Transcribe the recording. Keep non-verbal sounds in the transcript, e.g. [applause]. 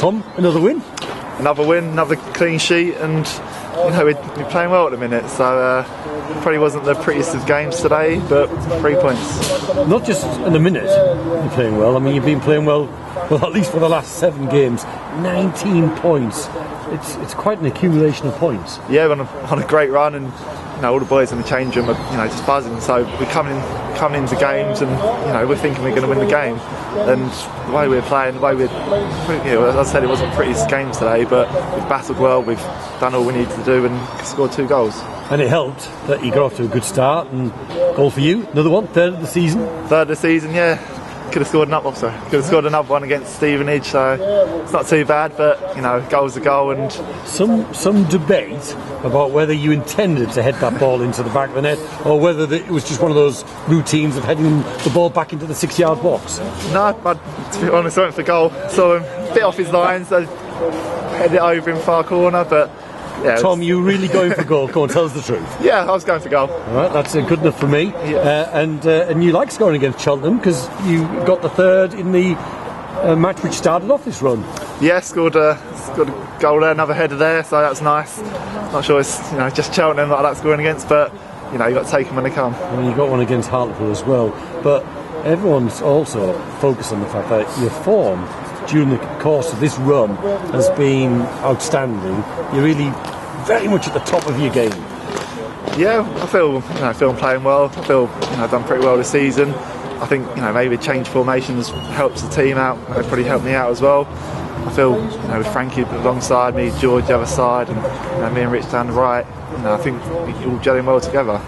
Tom, another win. Another win, another clean sheet, and you know we're, playing well at the minute. So uh, probably wasn't the prettiest of games today, but three points. Not just in a minute you're playing well. I mean, you've been playing well, well at least for the last seven games. 19 points. It's it's quite an accumulation of points. Yeah, on a, on a great run, and you know all the boys in the change room are you know just buzzing. So we're coming in, coming into games, and you know we're thinking we're going to win the game. And the way we're playing, the way we're, you know, as I said, it wasn't the prettiest game today, but we've battled well. We've done all we needed to do, and scored two goals. And it helped that you got off to a good start and goal for you. Another one, third of the season. Third of the season, yeah. Could have scored another, sorry. Could have scored another one against Stevenage, so it's not too bad. But you know, goal's a goal, and Some some debate about whether you intended to head that ball into the back of the net or whether the, it was just one of those routines of heading the ball back into the six-yard box. no, but to be honest, I went for goal. Saw him a bit off his line, so headed it over in far corner. But yeah, Tom, you really going for goal? Go on, tell us the truth. [laughs] yeah, I was going for goal. All right, that's uh, good enough for me. Yeah. Uh, and uh, and you like scoring against Cheltenham because you got the third in the uh, match which started off this run. Yeah, scored a scored a goal there, another header there, so that's nice. Not sure it's you know just Cheltenham that I like scoring against, but you know you got to take them when they come. And you got one against Hartlepool as well. But everyone's also focused on the fact that your form during the course of this run has been outstanding. You're really very much at the top of your game. Yeah, I feel you know, I feel I'm playing well. I feel you know I've done pretty well this season. I think you know maybe change formations helps the team out. It probably helped me out as well. I feel you know with Frankie alongside me, George the other side, and you know, me and Rich down the right. You know, I think we're all gelling well together.